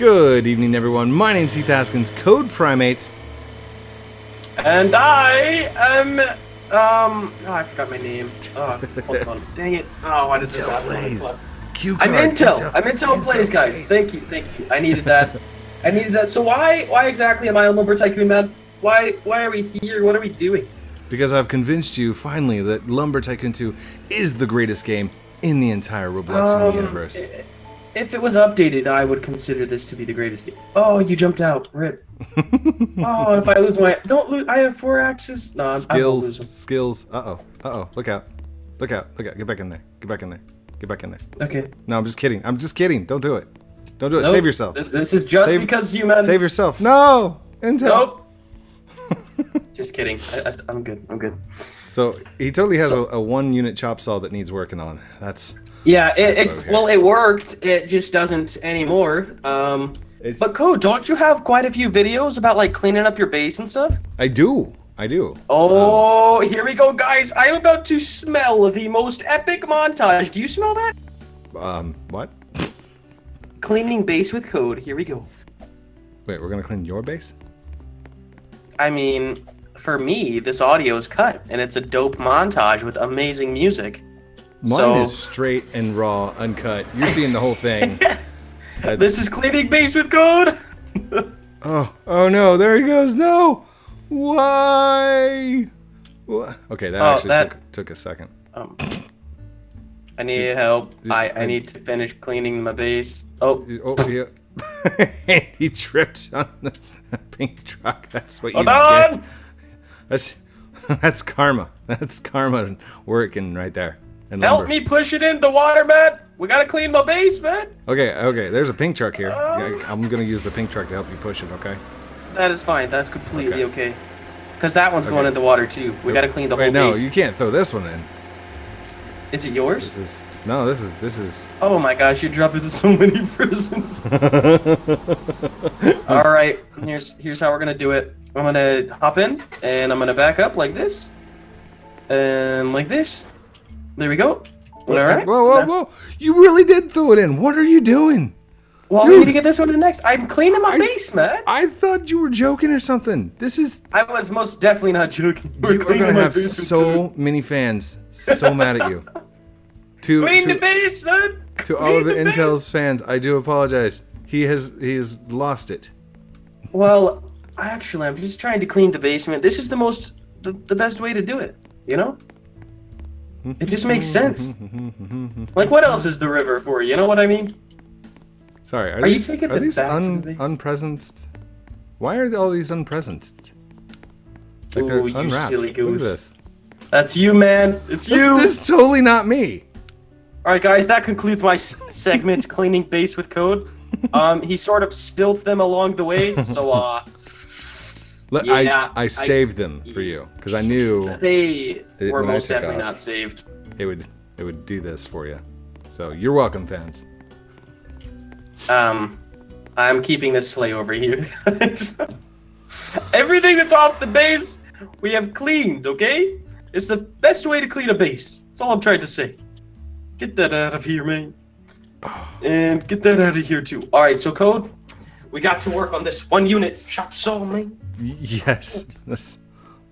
Good evening, everyone. My name's Heath Haskins, Code Prime Eight. And I am, um, oh, I forgot my name. Oh, hold on. Dang it. Oh, why does this Intel happen? Plays. Q I'm card, Intel. I'm Intel, Plays, guys. Plays. Thank you, thank you. I needed that. I needed that. So why, why exactly am I on Lumber Tycoon, man? Why, why are we here? What are we doing? Because I've convinced you finally that Lumber Tycoon 2 is the greatest game in the entire Roblox Um, universe. i- If it was updated, I would consider this to be the greatest game. Oh, you jumped out. Rip. oh, if I lose my, don't lose. I have four axes. No, I'm, skills, skills. Uh oh, uh oh. Look out, look out, look out. Get back in there. Get back in there. Get back in there. Okay. No, I'm just kidding. I'm just kidding. Don't do it. Don't do it. Nope. Save yourself. This, this is just Save- because you, man. Save yourself. No, Intel. Nope. Just kidding. I, am good. I'm good. So he totally has a, a one unit chop saw that needs working on. That's Yeah, it, it's well, it worked. It just doesn't anymore. Um, It's- but Code, don't you have quite a few videos about like cleaning up your base and stuff? I do. I do. Oh, here we go, guys! I am about to smell the most epic montage. Do you smell that? Um, what? Cleaning base with Code. Here we go. Wait, we're gonna clean your base? I mean, for me, this audio is cut, and it's a dope montage with amazing music. Mine So- is straight and raw, uncut. You're seeing the whole thing. This is cleaning base with Code. Oh, oh no! There he goes. No. Why? Okay, that Oh, actually that- took took a second. Um, I need help. Dude, I, I- I need to finish cleaning my base. Oh, Oh, yeah. he tripped on the pink truck. That's what you on! get. That's that's karma. That's karma working right there. In Help lumber. me push it in the water, man. We gotta clean my base, man. Okay, okay. There's a pink truck here. Uh, yeah, I'm gonna use the pink truck to help you push it. Okay. That is fine. That's completely okay. Cause that one's going in the water too. We gotta clean the Wait, whole no, base. you can't throw this one in. Is it yours? This is no. This is this is. Oh my gosh, you're dropping so many prisons. All right, here's here's how we're gonna do it. I'm gonna hop in and I'm gonna back up like this, and like this. There we go. All right. Whoa, whoa, whoa! You really did throw it in. What are you doing? Well, we need to get this one in next. I'm cleaning my I- base, man. I thought you were joking or something. This is. I was most definitely not joking. We're You are gonna have base with so many fans so mad at you. To Clean the to, base, man. to all of the Intel's fans, I do apologize. He has he has lost it. Well, I actually, I'm just trying to clean the basement. This is the most, the, the best way to do it. You know? It just makes sense. Like, what else is the river for? You know what I mean? Sorry, are, Are you these, taking are the these un, the unpresent? Why are all these unpresent? Like they're Ooh, you unwrapped. silly Look at this. That's you, man. It's you. This, this is totally not me. All right, guys, that concludes my segment, cleaning base with code. Um, he sort of spilt them along the way, so uh, Let, Yeah, I, I I- saved them for you because I knew they It- were most definitely off. not saved. it would it would do this for you. So you're welcome, fans. Um, I'm keeping this sleigh over here. Everything that's off the base, we have cleaned, okay? It's the best way to clean a base. That's all I'm trying to say. Get that out of here, man. And get that out of here, too. Alright, so Code, we got to work on this one unit chop saw, man. Yes, let's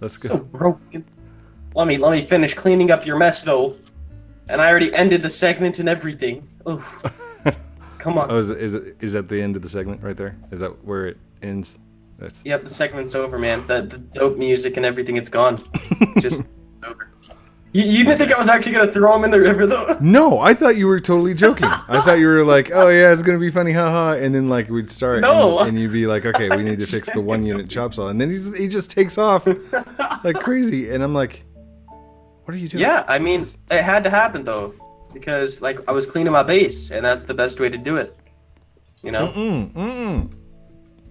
let's go. So broken. Let me let me finish cleaning up your mess though. And I already ended the segment and everything. Oh, come on. Oh, is it, is it is that the end of the segment right there? Is that where it ends? That's Yep, the segment's over, man. The, the dope music and everything, it's gone. Just over. You, you didn't think I was actually gonna throw him in the river, though? No, I thought you were totally joking. I thought you were like, "Oh yeah, it's gonna be funny, haha," and then like we'd start, No. and, and you'd be like, "Okay, we need to fix the one unit chop saw," and then he's, he just takes off like crazy, and I'm like, "What are you doing?" Yeah, I mean, is- it had to happen though, because like I was cleaning my base, and that's the best way to do it. You know, mm, mm,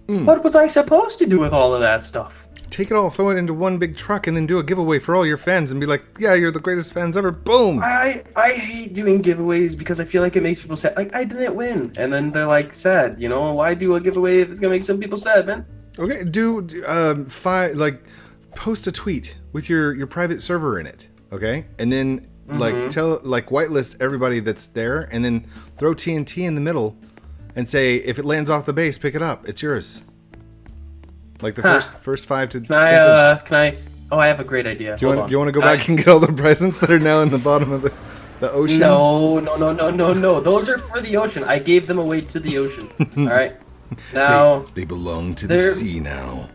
mm. what was I supposed to do with all of that stuff? Take it all, throw it into one big truck, and then do a giveaway for all your fans, and be like, "Yeah, you're the greatest fans ever." Boom. I I hate doing giveaways because I feel like it makes people sad. Like I didn't win, and then they're like sad. You know, why do a giveaway if it's gonna make some people sad, man? Okay, do um five like post a tweet with your your private server in it. Okay, and then like tell like whitelist everybody that's there, and then throw TNT in the middle, and say if it lands off the base, pick it up. It's yours. Like the Huh. first first five to. Can I? Uh, can I? Oh, I have a great idea. do you Hold want? Do you want to go Can I- back and get all the presents that are now in the bottom of the, the ocean? No, no, no, no, no, no. Those are for the ocean. I gave them away to the ocean. All right. Now They belong to the sea now.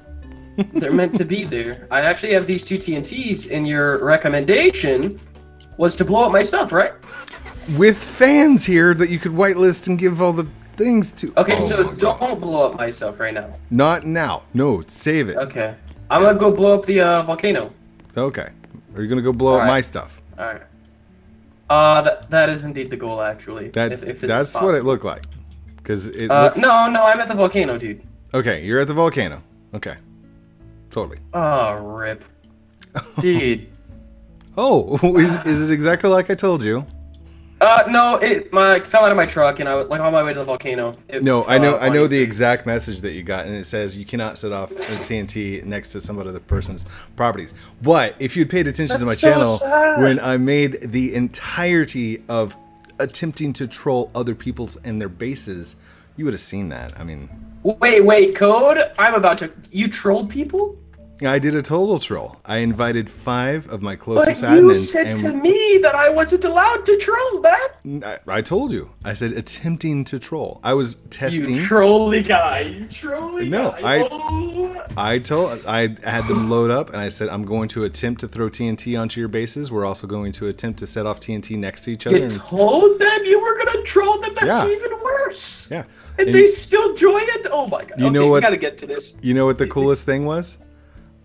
they're meant to be there. I actually have these two TNTs, and your recommendation was to blow up my stuff, right? With fans here that you could whitelist and give all the things to. Okay, Oh so don't blow up my stuff right now. Not now. No, save it. Okay. I'm gonna go blow up the uh, volcano. Okay. Are you gonna go blow up Alright. my stuff? All right. Uh, that, that is indeed the goal, actually. That's if- if that's what it looked like. Because it Uh, looks. no, no, I'm at the volcano, dude. Okay, you're at the volcano. Okay. Totally. Oh, rip. Dude. Oh, is, is it exactly like I told you? Uh, no, it my fell out of my truck, and I was like on my way to the volcano. It No, I know out I know the exact message that you got, and it says you cannot set off a TNT next to some other person's properties. But if you'd paid attention to my so channel sad. when I made the entirety of attempting to troll other people's and their bases, you would have seen that. I mean, Wait, wait, code. I'm about to. You trolled people? I did a total troll. I invited five of my closest But closest you admins, said and to me that I wasn't allowed to troll, man. I, I told you. I said attempting to troll. I was testing. You trolly guy. You trolly No, guy. I- Oh. I told I had them load up and I said I'm going to attempt to throw TNT onto your bases. We're also going to attempt to set off TNT next to each other. You And, told them you were gonna troll them. That's Yeah. even worse. yeah. And, And they you, still join it. Oh my god. You okay, know we what- gotta get to this. you know what the coolest thing was?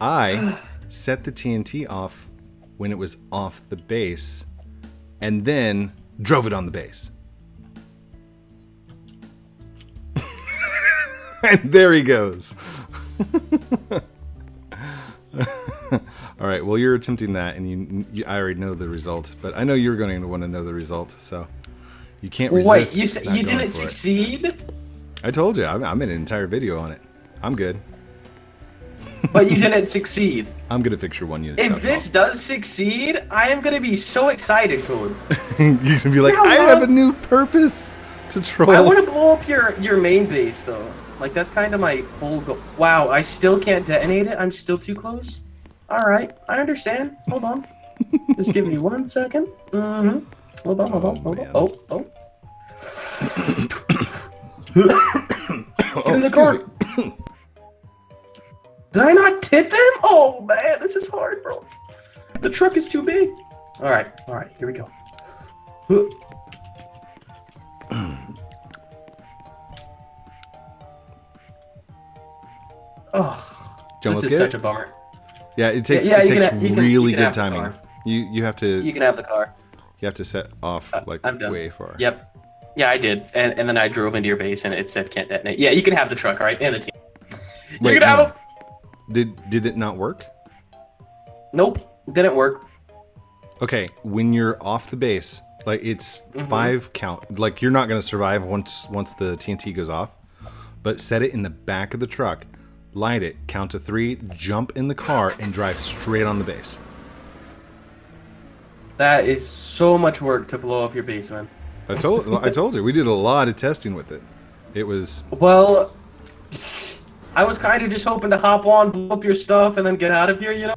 I set the TNT off when it was off the base and then drove it on the base. and there he goes. All right. Well, you're attempting that, and you, you, I already know the result. But I know you're going to want to know the result, so you can't resist. Wait, you you didn't for it. succeed, I told you. I'm, I'm in an entire video on it. I'm good. But you didn't succeed. I'm gonna fix your one unit. If this does succeed, I am gonna be so excited, Code. you're gonna be like, Yeah, I have a new purpose to troll. I want to blow up your your main base though. Like that's kind of my whole goal. Wow, I still can't detonate it. I'm still too close. All right, I understand. Hold on. Just give me one second. Mm-hmm. Hold on, hold on, Oh, hold on. Oh, oh. Oh, Get in the excuse car. Me. Did I not tip them? Oh man, this is hard, bro. The truck is too big. All right, all right, here we go. Oh, Do you this is get such it? a bummer. Yeah, it takes yeah, it takes ha- can- really you can good timing. You you have to You can have the car. you have to set off Uh, like I'm way far. Yep. Yeah, I did, and and then I drove into your base, and it said can't detonate. Yeah, you can have the truck, all right, and the team. You Wait, can have no. them. Did did it not work? Nope, didn't work. Okay, when you're off the base, like it's Mm-hmm. five count. Like you're not gonna survive once once the TNT goes off. But set it in the back of the truck, light it, count to three, jump in the car, and drive straight on the base. That is so much work to blow up your base, man. I told I told you we did a lot of testing with it. It was Well, I was kind of just hoping to hop on, blow up your stuff, and then get out of here, you know.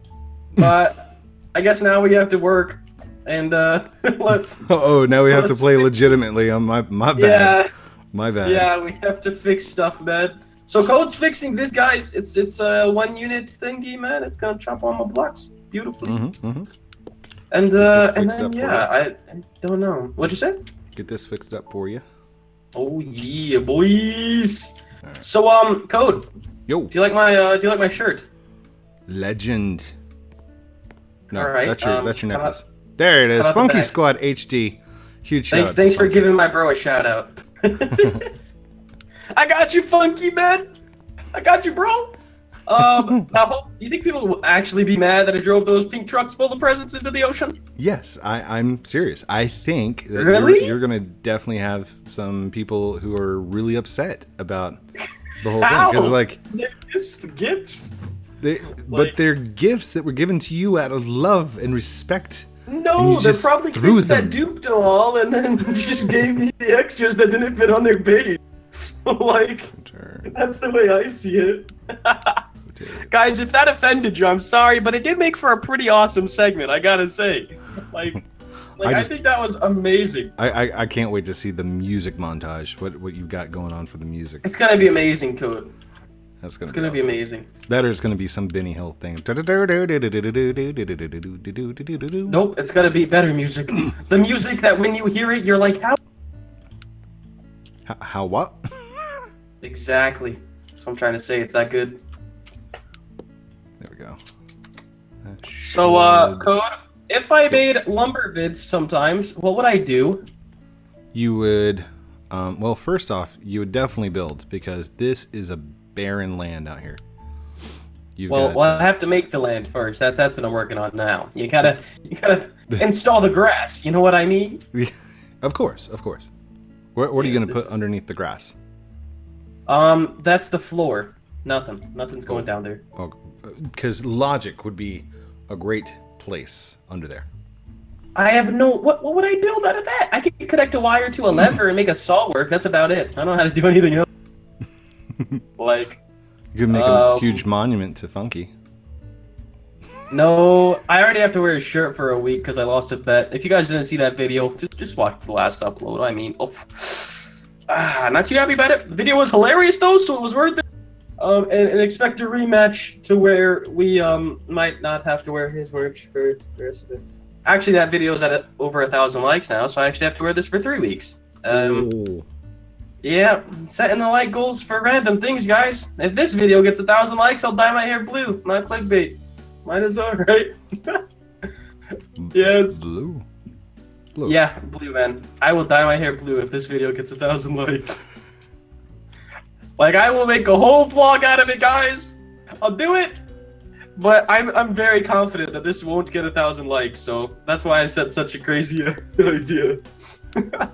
But I guess now we have to work, and uh, let's. oh now we have to play legitimately on my my bad Yeah, my bad. yeah, we have to fix stuff, man. So code's fixing this, guys. It's it's a one unit thingy, man. It's gonna chop on my blocks beautifully. hmm hmm And uh, and then yeah, I, I don't know. What'd you say? Get this fixed up for you. Oh yeah, boys. So um, code. Yo, Do you like my uh, do you like my shirt? legend. No, right, that's your um, that's your how about- necklace. there it is. the Funky? Squad HD. Huge shout Thanks, thanks for giving my bro a shout out. I got you, Funky man. I got you, bro. Um, hope. Do you think people will actually be mad that I drove those pink trucks full of presents into the ocean? Yes, I, I'm serious. I think that Really? you're, you're going to definitely have some people who are really upset about the whole thing How? because, like, They're just gifts. they, Like- but they're gifts that were given to you out of love and respect. No, you they're probably threw that duped them all and then just gave me the extras that didn't fit on their base. like, that's the way I see it. Guys, if that offended you, I'm sorry, but it did make for a pretty awesome segment, I gotta say. Like, like I, just- think that was amazing. I, I I can't wait to see the music montage. What what you've got going on for the music? It's gonna be amazing, Code. That's gonna It's gonna be awesome. amazing. That or it's gonna be some Benny Hill thing. Nope. It's gonna be better music. the music that when you hear it, you're like, how? How, how what? Exactly. That's what I'm trying to say. It's that good. There we go. That So, uh, Code, if I made lumber vids sometimes, what would I do? you would, um, well, first off, you would definitely build because this is a barren land out here. You've Well, got, well, I have to make the land first. That, that's what I'm working on now. You gotta, you gotta install the grass. You know what I mean? of course, of course. What, what are you gonna put is- underneath the grass? Um, that's the floor. Nothing. Nothing's going down there. Oh, because logic would be a great place under there. I have no. What, what would I build out of that? I could connect a wire to a lever and make a saw work. That's about it. I don't know how to do anything else. like, You could make Um, a huge monument to Funky. no, I already have to wear a shirt for a week because I lost a bet. If you guys didn't see that video, just just watch the last upload. I mean, oh, ah, not too happy about it. The video was hilarious though, so it was worth it. Um, and, and expect a rematch to where we um might not have to wear his merch for the rest of it. Actually, that video is at a, over a thousand likes now, so I actually have to wear this for three weeks. Um, yeah, setting the like goals for random things, guys. If this video gets a thousand likes, I'll dye my hair blue. Not clickbait. Might as well, right? yes. Blue. Blue. Yeah, blue man. I will dye my hair blue if this video gets a thousand likes. Like I will make a whole vlog out of it, guys. I'll do it. But I'm I'm very confident that this won't get a thousand likes, so that's why I said such a crazy idea.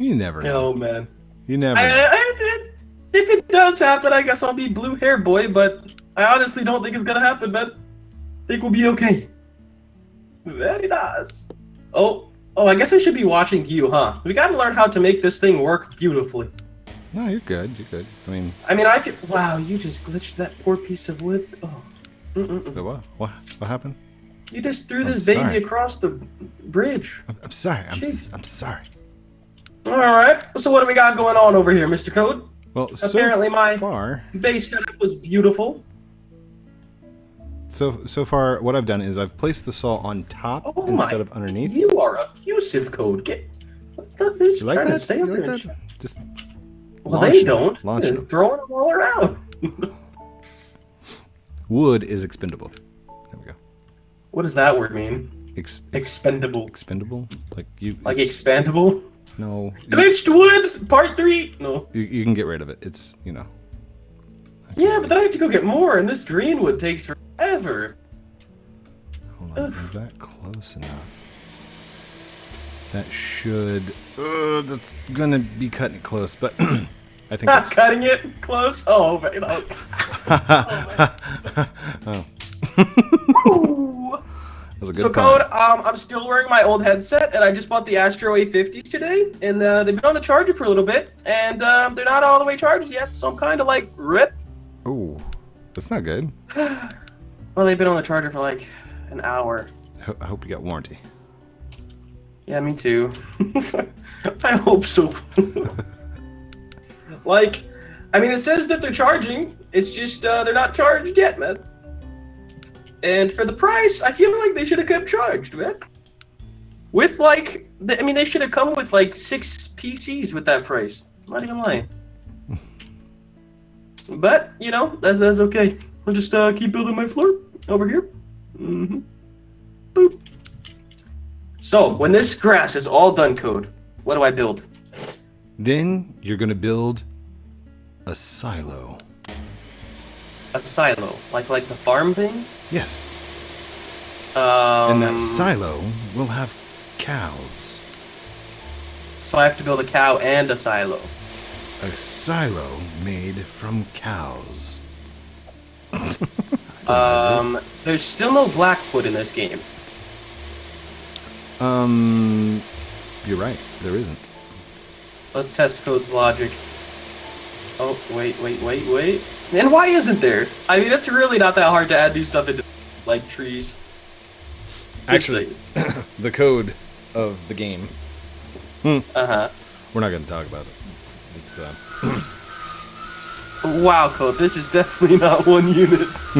You never know. oh man. You never. I. I, if it does happen, I guess I'll be blue hair boy. But I honestly don't think it's gonna happen, man. think we'll be okay. Very nice. Oh, oh, I guess I should be watching you, huh? We gotta learn how to make this thing work beautifully. No, you're good. You're good. I mean, I mean, I could. Wow, you just glitched that poor piece of wood. Oh. Mm-mm-mm. what? What? What happened? You just threw I'm this baby across the bridge. I'm, I'm sorry. I'm. I'm sorry. All right. So what do we got going on over here, Mr. Code? Well, Apparently so my- far, Base setup was beautiful. so so far, what I've done is I've placed the saw on top Oh instead my- of underneath. You are abusive, Code. Get. What the, You like trying to that? stay You up like that? Just Well, they don't. Launch They're them. throwing them all around. wood is expendable. There we go. what does that word mean? Ex- Expendable. expendable? Like you? Like expandable? no. Glitched wood, part three? No. you, you can get rid of it. It's you know. Yeah, but then I have to go get more, and this green wood takes forever. Hold on. Is that close enough? That should. Uh, that's gonna be cutting it close, but I think Not that's. cutting it close. Oh, oh, that was a good So. Code, um, I'm still wearing my old headset, and I just bought the Astro A50s today, and uh, they've been on the charger for a little bit, and um, they're not all the way charged yet, so I'm kind of like, rip. Ooh, that's not good. Well, they've been on the charger for like an hour. I hope you got warranty. Yeah, me too. I hope so. like, I mean, it says that they're charging. It's just uh, they're not charged yet, man. And for the price, I feel like they should have kept charged, man. With like, the, I mean, they should have come with like six PCs with that price. I'm not even lying. but you know, that's, that's okay. I'll just uh, keep building my floor over here. hmm Boop. So, when this grass is all done, Code, what do I build? Then you're gonna build a silo. A silo, like like the farm things. Yes, Um, and that silo will have cows. So I have to build a cow and a silo. A silo made from cows. Um, there's still no Blackwood in this game. Um, you're right. There isn't. Let's test code's logic. Oh, wait, wait, wait, wait. And why isn't there? I mean, it's really not that hard to add new stuff into, like, trees. Actually, the code of the game. Hmm. Uh-huh. We're not going to talk about it. It's uh, Wow, code, this is definitely not one unit.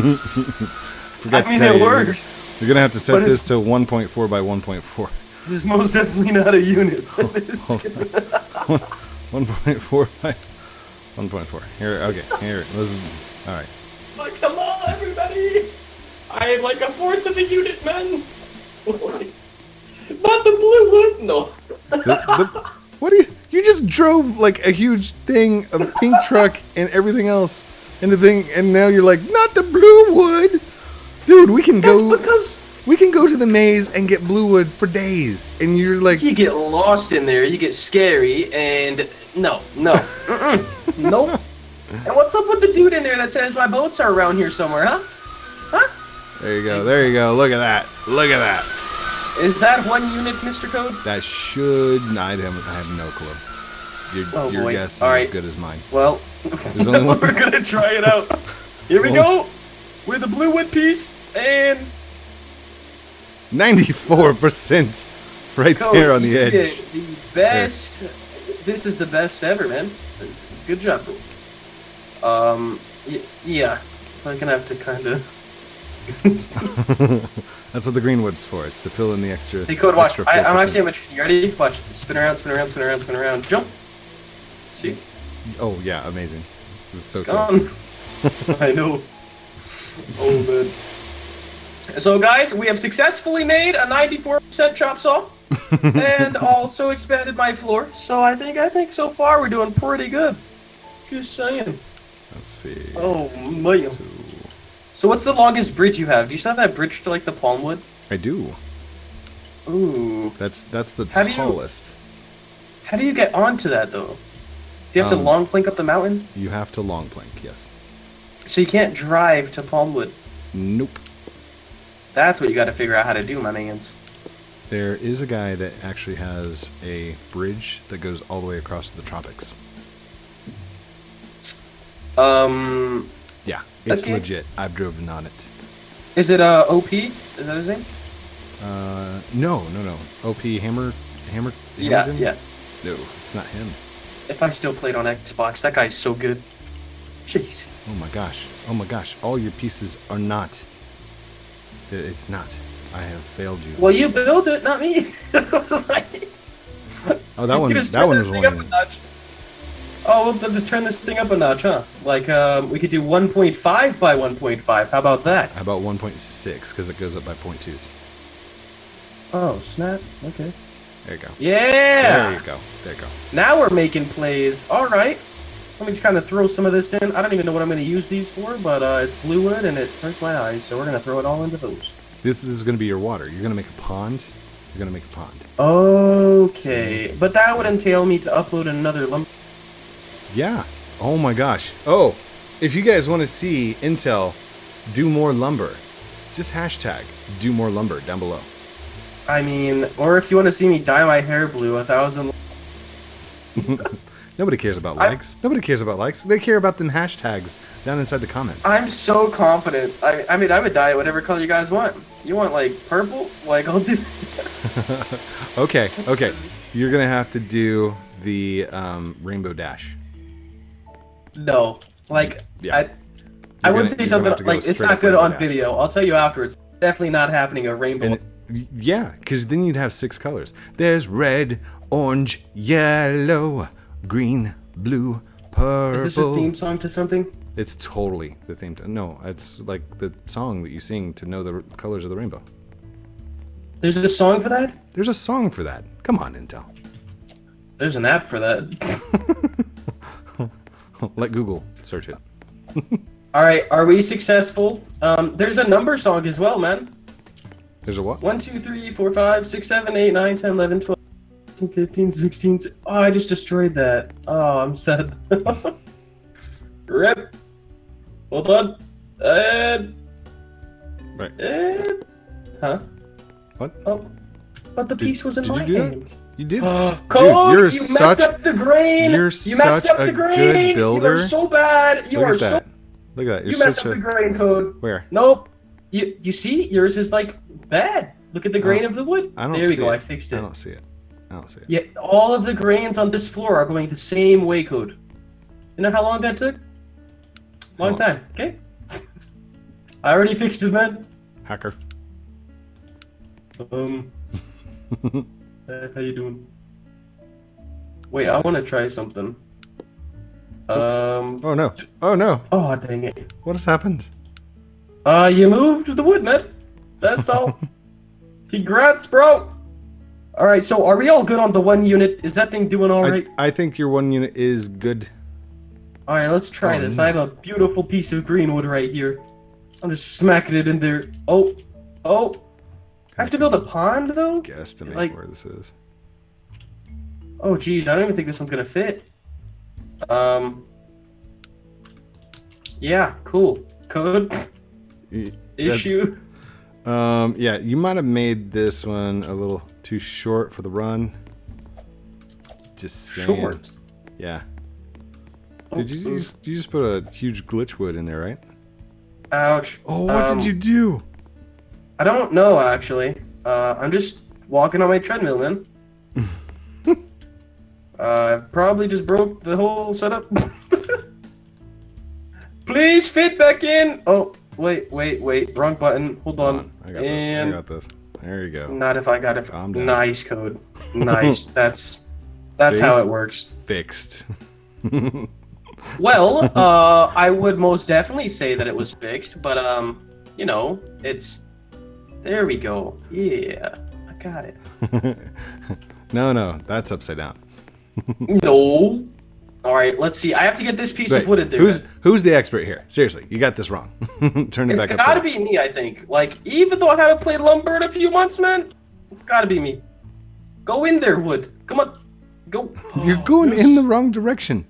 I mean, it works. You're gonna have to set this to 1.4 by 1.4. This is most definitely not a unit. It's- 1.4 by 1.4. Here, okay, here. Is, all right. Like, hello, everybody! I am like a fourth of a unit, man! Not the blue one, no. The- the- what do you? You just drove like a huge thing, a pink truck, and everything else, and the thing, and now you're like, not the blue wood, dude. We can That's go. because We can go to the maze and get blue wood for days, and you're like, you get lost in there, you get scary, and no, no, Mm-mm. nope. And what's up with the dude in there that says my boats are around here somewhere, huh? Huh? there you go, there you go. Look at that. Look at that. Is that one unit, Mr. Code? That should. No, I have, I have no clue. Your, Oh, your boy. guess is All as good as mine. Well, There's only one- we're gonna try it out. Here we oh. go with the blue wood piece and 94% right Code, there on the edge. The best. This is the best ever, man. This is good job, bro. Um, yeah. So I'm gonna have to kind of. That's what the greenwood's for. It's to fill in the extra. Hey, code, watch. I, I'm 4%. actually much. You ready? Watch. Spin around, spin around, spin around, spin around. Jump. See? Oh yeah, amazing. This is so cool. Gone. I know. Oh man. So guys, we have successfully made a 94% chop saw, and also expanded my floor. So I think I think so far we're doing pretty good. Just saying. Let's see. Oh my. So what's the longest bridge you have? Do you still have that bridge to like the palmwood? I do. Ooh. That's that's the you- tallest. How do you get onto that though? Do you have Um, to long plank up the mountain? You have to long plank. Yes. So you can't drive to palmwood. Nope. That's what you got to figure out how to do, my mans. There is a guy that actually has a bridge that goes all the way across to the tropics. Um, Yeah, it's Okay. legit. I've driven on it. is it uh OP? Is that his name? Uh, no, no, no. OP Hammer, Hammer. Yeah, Hammerton? yeah. No, it's not him. If I still played on Xbox, that guy's so good. Jeez. Oh my gosh. Oh my gosh. All your pieces are not. It's not. I have failed you. Well, you built it, not me. Oh, that one. That turn one this was thing up one. a notch. Oh, we'll have to turn this thing up a notch, huh? Like, um, we could do 1.5 by 1.5. How about that? How about 1.6 because it goes up by 0.2s. Oh, snap. Okay. There you go. Yeah. There you go. There you go. Now we're making plays. All right. Let me just kind of throw some of this in. I don't even know what I'm going to use these for, but uh, it's blue wood and it hurts my eyes, so we're going to throw it all into those. This, this is going to be your water. You're going to make a pond. You're going to make a pond. Okay. But that would entail me to upload another lumber. Yeah. Oh my gosh. Oh, if you guys want to see Intel do more lumber, just hashtag do more lumber down below. I mean, or if you want to see me dye my hair blue, a thousand. Nobody cares about I- likes. Nobody cares about likes. They care about the hashtags down inside the comments. I'm so confident. I, I mean, I would dye it whatever color you guys want. You want like purple? Like I'll do. Okay, okay. You're gonna have to do the um, rainbow dash. No, like Yeah. I. I would say something have to go like it's not good on dash. video. I'll tell you afterwards. Definitely not happening. A rainbow. And yeah, because then you'd have six colors. There's red, orange, yellow, green, blue, purple. Is this a theme song to something? It's totally the theme. To, no, it's like the song that you sing to know the colors of the rainbow. There's a song for that. There's a song for that. Come on, Intel. There's an app for that. Let Google search it. All right, are we successful? Um, there's a number song as well, man. There's a what? 1, 2, 3, 4, 5, 6, 7, 8, 9, 10, 11, 12, 13, 15, 16. Oh, I just destroyed that. Oh, I'm sad. Rip. Hold on. And. Right. And. Huh? What? Oh. But the Did- piece was in my you hand. You did. Code, you're you such- messed up the grain. you're you messed such up a the grain. good You builder. are so bad. You Look are at so. that. Look at that. You're You messed up a the grain code. where? Nope. You you see, yours is like bad. Look at the grain Oh, of the wood. I don't there we go. it. I fixed it. I don't see it. I don't see it. Yeah, all of the grains on this floor are going the same way, code. You know how long that took? Long time. Okay. I already fixed it, man. Hacker. Um. uh, how you doing? Wait, I want to try something. Um. Oh no. Oh no. Oh dang it. What has happened? Uh, you moved the wood, man. That's all. Congrats, bro. All right, so are we all good on the one unit? Is that thing doing all I, right? I think your one unit is good. All right, let's try Oh, this. no. I have a beautiful piece of green wood right here. I'm just smacking it in there. Oh, oh. I have to build a pond though. Guesstimate Like- where this is. Oh, geez, I don't even think this one's gonna fit. Um. Yeah, cool. Code issue. Um, yeah, you might have made this one a little too short for the run. Just saying. Short. Yeah. Oh, Did you ooh. just you just put a huge glitch wood in there, right? Ouch. Oh, what Um, did you do? I don't know actually. Uh, I'm just walking on my treadmill, man. uh, probably just broke the whole setup. Please fit back in. Oh, wait, wait, wait. Wrong button. Hold on. I got and this. I got this. There you go. not if I got it. Nice code. Nice. that's that's See? how it works. Fixed. Well, uh, I would most definitely say that it was fixed, but um, you know, it's there. We go. Yeah, I got it. no, no, that's upside down. No. All right, let's see. I have to get this piece Wait, of wood in there. who's who's the expert here? Seriously, you got this wrong. Turn it it's back up. It's gotta be me, I think. Like, even though I haven't played lumber in a few months, man, it's gotta be me. Go in there, wood. Come on, go. You're going in the wrong direction.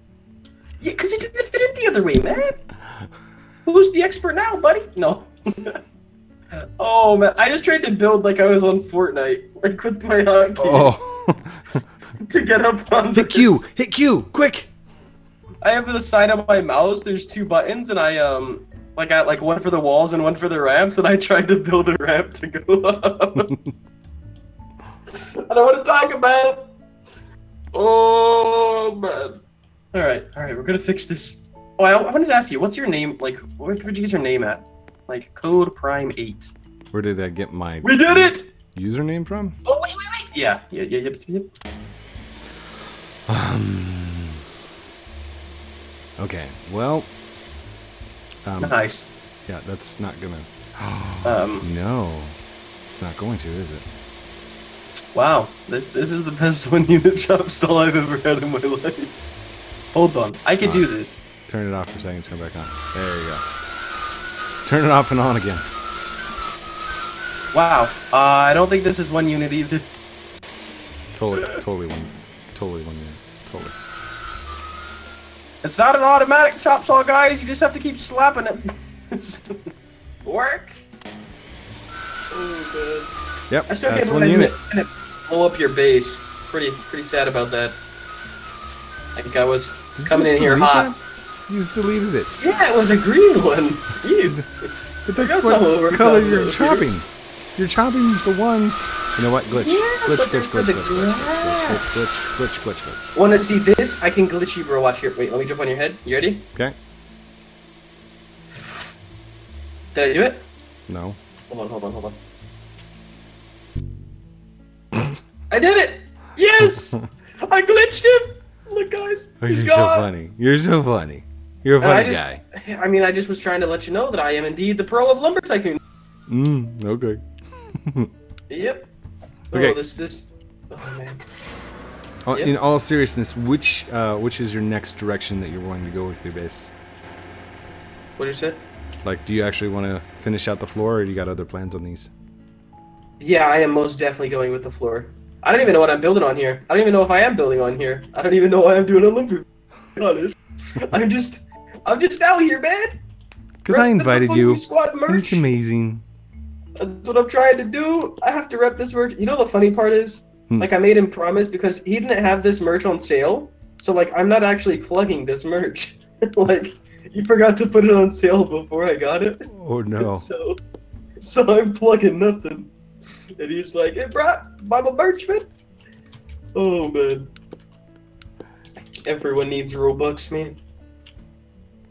Yeah, because it didn't fit in the other way, man. Who's the expert now, buddy? No. oh man, I just tried to build like I was on Fortnite, like with my hotkey Oh, to get up on hit this. Q, hit Q, quick! I have the side of my mouse. There's two buttons, and I um like I like one for the walls and one for the ramps, and I tried to build a ramp to go up. I don't want to talk about it. Oh man. All right, all right, we're gonna fix this. Oh, I, I wanted to ask you, what's your name? Like, where, where'd you get your name at? Like, Code Prime Eight. Where did I get my We did it! username from? Oh wait, wait, wait. Yeah, yeah, yeah, yep, yep. Okay, well, um, Nice. yeah, that's not gonna. Um, No, it's not going to, is it? Wow, this this is the best one unit shop stall I've ever had in my life. Hold on, I can do this. Turn it off for a second, turn it back on. There you go. Turn it off and on again. Wow, uh, I don't think this is one unit either. Totally, totally one, totally one minute, totally. It's not an automatic chop saw, guys. You just have to keep slapping it. Work. Oh, Yep. I still that's can't one unit. it blow up your base. Pretty pretty sad about that. I think I was Did coming in here hot. that? You just deleted it. Yeah, it was a green one. Ew. But got that's some over what color you're of chopping. You're chopping the ones. You know what? Glitch. Yeah, glitch, but they're glitch, for glitch, glitch, glitch, glitch, glitch, glitch, glitch, glitch. Want to see this? I can glitch you, bro. Watch here. Wait, let me jump on your head. You ready? Okay. Did I do it? No. Hold on, hold on, hold on. I did it! Yes! I glitched him! Look, guys. Oh, he's you're so funny. You're so funny. You're a And I funny just, guy. I mean, I just was trying to let you know that I am indeed the pro of Lumber Tycoon. Mm, okay. Yep. Okay. Oh, this, this. Oh, man. Yep. In all seriousness, which uh, which is your next direction that you're wanting to go with your base? What did you say? Like, do you actually want to finish out the floor, or do you got other plans on these? Yeah, I am most definitely going with the floor. I don't even know what I'm building on here. I don't even know if I am building on here. I don't even know why I'm doing a lumber. Honest, I'm just, I'm just out here, man. Because I invited you. Squad merch. It's amazing. That's what I'm trying to do. I have to rep this merch. You know the funny part is, Hmm. Like I made him promise because he didn't have this merch on sale. So like I'm not actually plugging this merch. like he forgot to put it on sale before I got it. Oh no. So so I'm plugging nothing. And he's like, Hey bro, buy my merch, man. Oh man. Everyone needs Robux, man.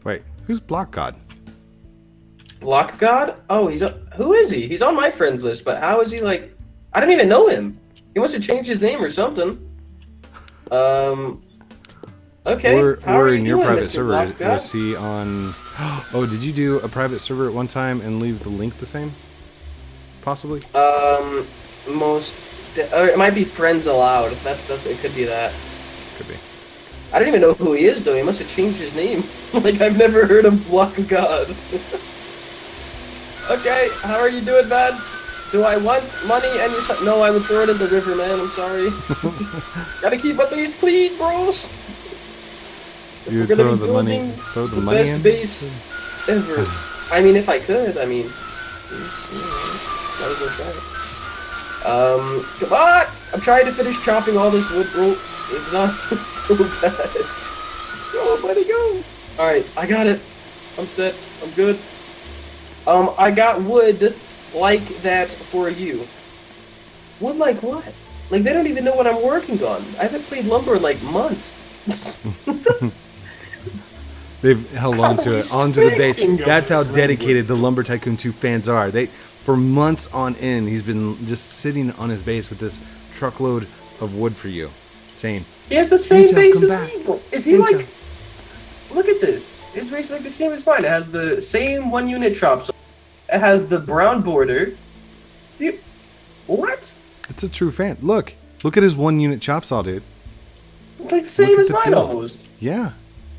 Wait, who's Block God? Block God? Oh, he's a, who is he? He's on my friends list, but how is he like? I don't even know him. He must have changed his name or something. Um. Okay. We're are in you your private Mr. server. God? Was he on? Oh, did you do a private server at one time and leave the link the same? Possibly. Um, most. Or it might be friends allowed. That's that's it. Could be that. Could be. I don't even know who he is though. He must have changed his name. like I've never heard of Block God. okay, how are you doing, man? Do I want money and you said no? I would throw it in the river, man. I'm sorry. Gotta keep my base clean, bros. You we're gonna throw be the money, building throw the, the money best in. base ever. I mean, if I could, I mean, that. Um, come on! I'm trying to finish chopping all this wood, bro. It's not so bad. Go, buddy, go! Alright, I got it. I'm set. I'm good. Um, I got wood like that for you. Wood like what? Like, they don't even know what I'm working on. I haven't played lumber in, like, months. They've held on to it, onto the base. That's how dedicated the Lumber Tycoon 2 fans are. They, for months on end, he's been just sitting on his base with this truckload of wood for you, saying, He has the same Intel, base as back. me. Is he Intel. like? Look at this. His base is like the same as mine. It has the same one unit chops. It has the brown border. Do you, what? "It's a true fan." Look, look at his one unit chop saw, dude. Like the same at as the mine build. almost. Yeah,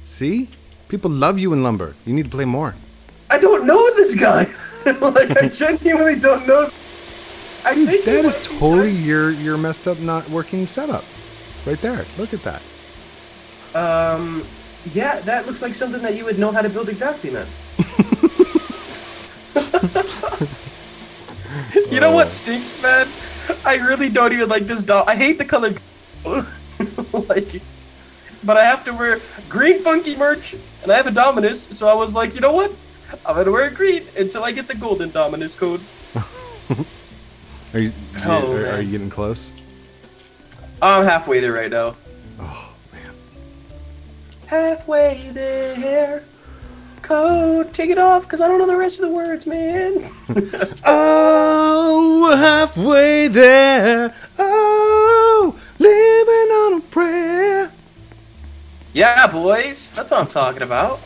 see, people love you in lumber. You need to play more. I don't know this guy. like I genuinely don't know. I Dude, think that is totally your your messed up, not working setup, right there. Look at that. Um, yeah, that looks like something that you would know how to build exactly, man. you know what stinks, man? I really don't even like this doll. I hate the color. like, but I have to wear green funky merch, and I have a Dominus, so I was like, you know what? I'm gonna wear green until I get the golden Dominus code. Are you Oh, are, are you getting close? I'm halfway there right now. Oh man. Halfway there. Code, take it off, cause I don't know the rest of the words, man. Oh, halfway there. Oh, living on a prayer. yeah, boys, that's what I'm talking about.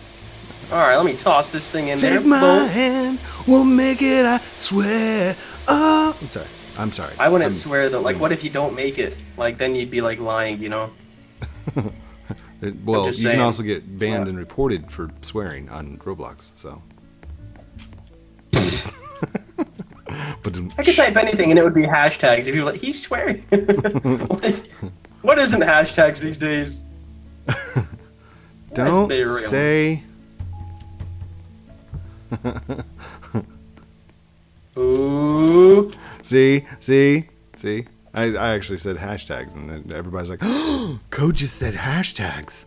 All right, let me toss this thing in there. Take my Boom. hand, we'll make it. I swear. Oh, I'm sorry. I'm sorry. I wouldn't I'm- swear though. Like, what if you don't make it? Like, then you'd be like lying, you know? It- well, you just can also get banned and reported for swearing on Roblox. So. but I could type anything and it would be hashtags. If you're like, he's swearing. like, what isn't hashtags these days? don't say. Ooh. See, see, see. I, I actually said hashtags, and then everybody's like, "Oh, Code just said hashtags."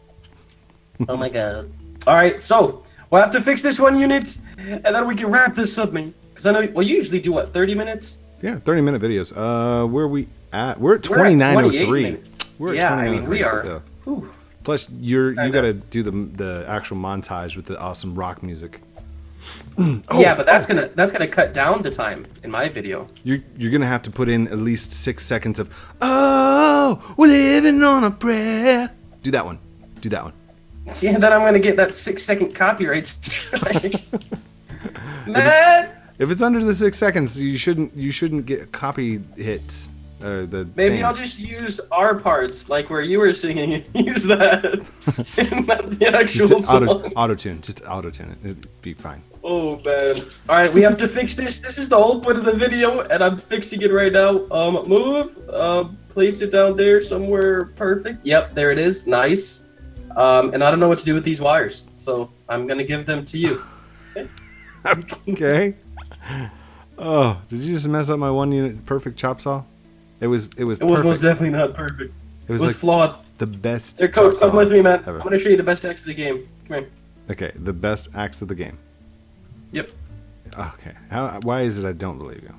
Oh my god. All right, so we'll have to fix this one unit, and then we can wrap this up, man. Because I know, well, you usually do what, 30 minutes? Yeah, thirty minute videos. Uh, where are we at? We're at We're at twenty nine oh 28 three. minutes. We're at Yeah, I twenty nine mean, oh we are- So. Plus, you're you got to do the the actual montage with the awesome rock music. yeah, but that's gonna that's gonna cut down the time in my video. You're you're gonna have to put in at least six seconds of "Oh, we're living on a prayer." Do that one. Do that one. Yeah, then I'm gonna get that six second copyright strike. Man, If it's under the six seconds, you shouldn't you shouldn't get copy hits. Uh, the maybe I'll just use our parts, like where you were singing. Use that, the actual just song. auto auto tune. Just auto tune it. It'd be fine. Oh man! All right, we have to fix this. This is the whole point of the video, and I'm fixing it right now. Um, move. Um, place it down there somewhere perfect. Yep, there it is. Nice. Um, and I don't know what to do with these wires, so I'm gonna give them to you. okay. okay. Oh, did you just mess up my one unit perfect chop saw? It was it was It was perfect. most definitely not perfect. it It was was like flawed. the best. Here, coach, come with me, man. ever. I'm gonna show you the best axe of the game. Come here. Okay, the best axe of the game. Yep. Okay, how? Why is it I don't believe you?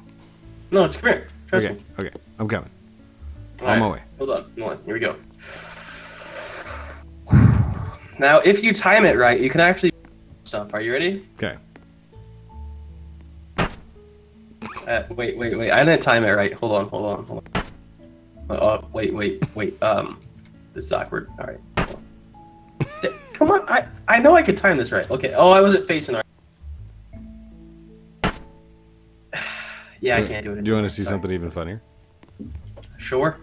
No, it's come here. Trust Okay, me. okay, I'm coming. All On my right, way. Hold on. Hold on. Here we go. Now, if you time it right, you can actually stuff. Are you ready? Okay. Uh, wait, wait, wait. I didn't time it right. Hold on, hold on, hold on. Uh, wait, wait, wait. Um, this is awkward. All right. hold on. Th- Come on, I I know I could time this right. Okay. Oh, I wasn't facing right. Yeah, I can't do it. Do you want to see Sorry. something even funnier? Sure.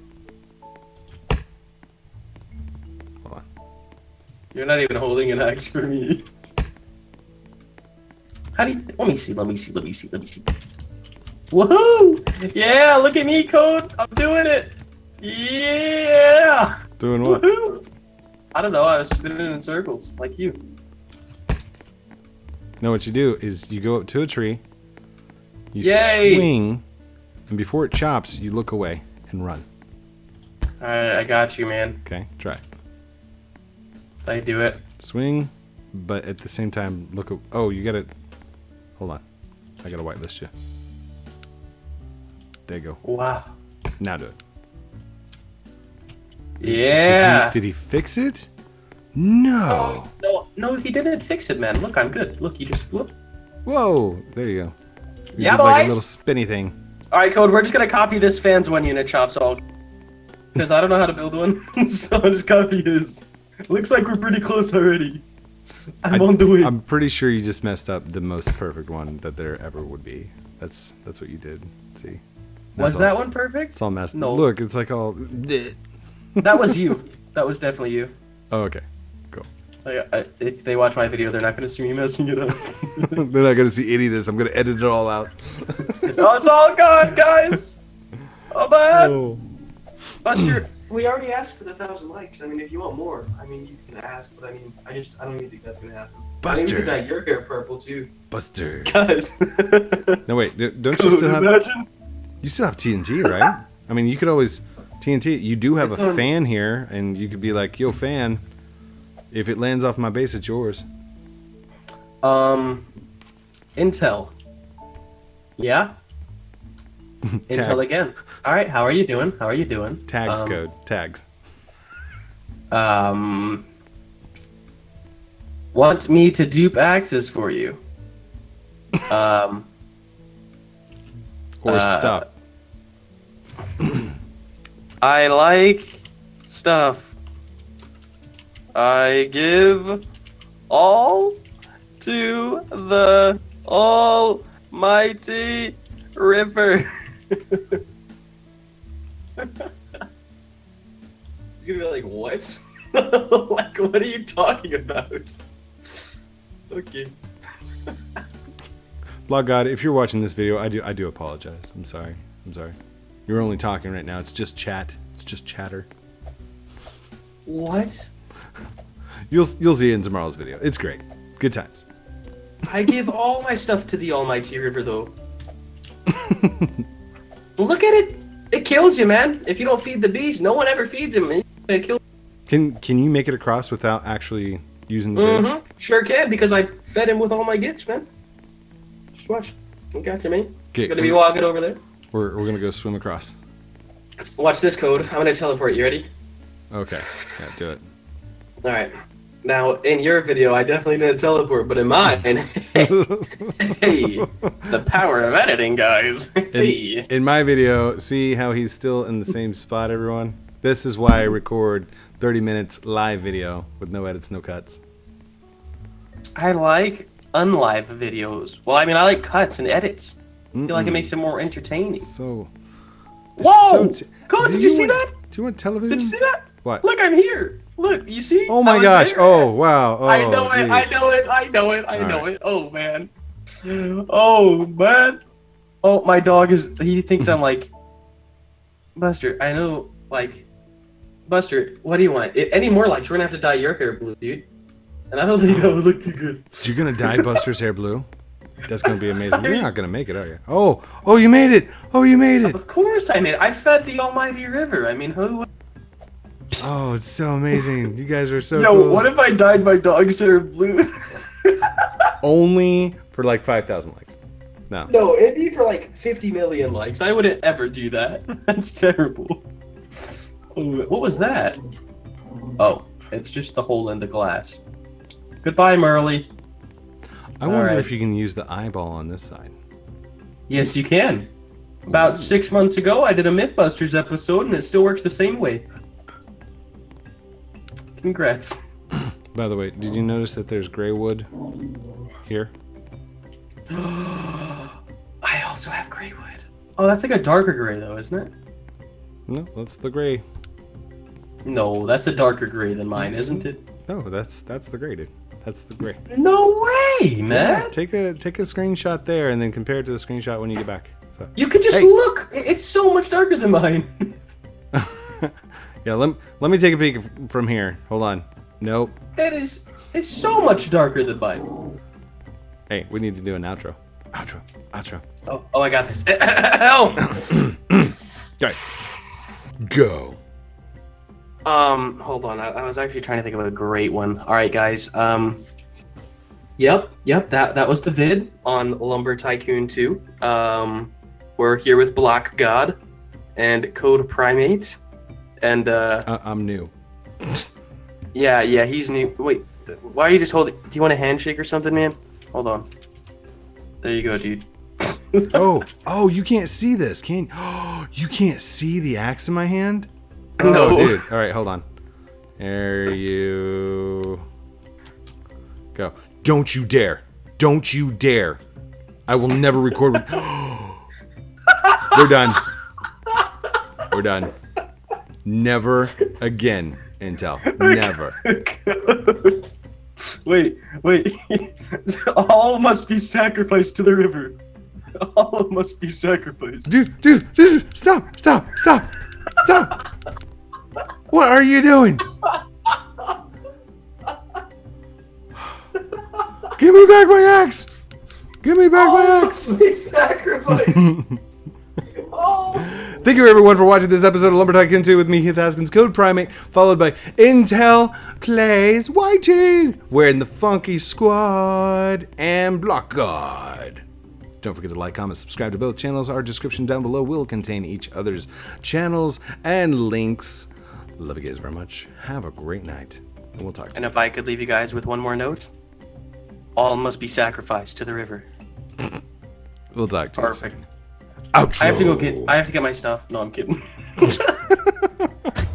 Hold on. You're not even holding an axe for me. How do you? Let me see. Let me see. Let me see. Let me see. Woohoo! Yeah, look at me, Code. I'm doing it. Yeah. Doing what? Woohoo! I don't know. I was spinning in circles like you. No, what you do is you go up to a tree, you Yay! swing, and before it chops, you look away and run. All right, I got you, man. Okay, try. I do it. Swing, but at the same time, look. Oh, you gotta. Hold on, I gotta whitelist you. There you go. Wow. Now do it. Yeah. Did he, did he fix it? No. Oh, no, no, he didn't fix it, man. Look, I'm good. Look, you just look. Whoa. There you go. You Yeah, did like a little spinny thing. All right, Code. We're just gonna copy this fan's one unit chop saw, because I don't know how to build one, so I'll just copy his. Looks like we're pretty close already. I'm I- on the way. I'm pretty sure you just messed up the most perfect one that there ever would be. That's that's what you did. See. Was That's that one perfect? It's all messed. No. Look, it's like all. That was you. That was definitely you. Oh, okay. Cool. Like, I, if they watch my video, they're not gonna see me messing it up. They're not gonna see any of this. I'm gonna edit it all out. oh, it's all gone, guys. Oh man. Oh. Buster, we already asked for the thousand likes. I mean, if you want more, I mean, you can ask. But I mean, I just, I don't even think that's gonna happen. I think we Buster. dye your hair purple too. Buster. Guys. No wait, don't you still have imagine? you still have TNT, right? I mean, you could always TNT. You do have It's a on- fan here, and you could be like, "Yo, fan, if it lands off my base, it's yours." Um, Intel. Yeah. Intel again. All right. How are you doing? How are you doing? Tags Um, code. Tags. Um, want me to dupe axes for you? Um, Or uh, stuff. I like stuff. I give all to the almighty river. He's gonna be like, what? like, what are you talking about? Okay. Block God, if you're watching this video, I do I do apologize. I'm sorry. I'm sorry. You're only talking right now. It's just chat. It's just chatter. What? You'll you'll see it in tomorrow's video. It's great. Good times. I give all my stuff to the almighty river, though. Look at it. It kills you, man. If you don't feed the beast, no one ever feeds him. It kills. Can can you make it across without actually using the bridge? Mm-hmm. Sure can, because I fed him with all my gifts, man. Just watch. You got you, man. Okay, Gonna be walking over there. we're we're gonna go swim across. Watch this code. I'm gonna teleport. You ready? Okay. Yeah, do it. All right. Now, in your video, I definitely didn't teleport, but in mine, hey, the power of editing, guys. Hey. In, in my video, see how he's still in the same spot, everyone? This is why I record 30 minutes live video with no edits, no cuts. I like unlive videos. Well, I mean, I like cuts and edits. I feel like it makes it more entertaining. So. Whoa! so t- Coach, Do did you see want- that? Do you want television? Did you see that? What? Look, I'm here. Look, you see? Oh my gosh. there. Oh, wow. Oh, I know it. I know it. I know it. I All know right. it. Oh man. Oh man. Oh, my dog is. He thinks I'm like. Buster, I know. Like, Buster, what do you want? I- Any more likes? We're gonna have to dye your hair blue, dude. And I don't think that would look too good. You're gonna dye Buster's hair blue? That's gonna be amazing. You're not gonna make it, are you? Oh, oh, you made it! Oh, you made it! Of course I made. It. I fed the almighty river. I mean, who? Oh, it's so amazing. You guys are so Yo, cool. what if I dyed my dogs turn blue? Only for like five thousand likes. No. no, it'd be for like 50 million likes. I wouldn't ever do that. That's terrible. Oh, what was that? Oh, it's just the hole in the glass. Goodbye, Merly. I wonder Alright. if you can use the eyeball on this side. Yes, you can. About six months ago, I did a Mythbusters episode, and it still works the same way. Congrats. By the way, did you notice that there's gray wood here? I also have gray wood. Oh, that's like a darker gray, though, isn't it? No, that's the gray. No, that's a darker gray than mine, isn't it? No, that's that's the gray, dude. That's the gray. No way, Yeah, man! take a take a screenshot there and then compare it to the screenshot when you get back. So You could just Hey. look. It's so much darker than mine. yeah, let, let me take a peek from here. Hold on. Nope. it is. It's so much darker than mine. Hey, we need to do an outro. Outro. Outro. Oh, oh I got this. Help! Okay. Go. Um, hold on. I, I was actually trying to think of a great one. All right, guys. Um, yep, yep. That that was the vid on Lumber Tycoon 2. Um, we're here with Block God and Code Prime Eight's, and uh, Uh, I'm new. yeah, yeah, he's new. Wait, why are you just holding? Do you want a handshake or something, man? Hold on. There you go, dude. Oh, oh, you can't see this, can you? you can't see the axe in my hand? No. Oh, dude. All right, hold on. There you go. Don't you dare. Don't you dare. I will never record with. We're done. We're done. Never again, Intel. Never. wait, wait. All must be sacrificed to the river. All must be sacrificed. Dude, dude, dude, stop, stop, stop, stop. What are you doing? Give me back my axe. Give me back my axe. must be sacrificed. Thank you everyone for watching this episode of Lumber Tycoon 2 with me, Heath Haskins, Code Prime Eight, followed by Intel Plays YT. We're in the Funky Squad and Block God. Don't forget to like, comment, subscribe to both channels. Our description down below will contain each other's channels and links. Love you guys very much. Have a great night. And we'll talk to And if I could leave you guys with one more note, all must be sacrificed to the river. We'll talk to you. soon. Perfect. Outro. I have to go get. I have to get my stuff. No, I'm kidding.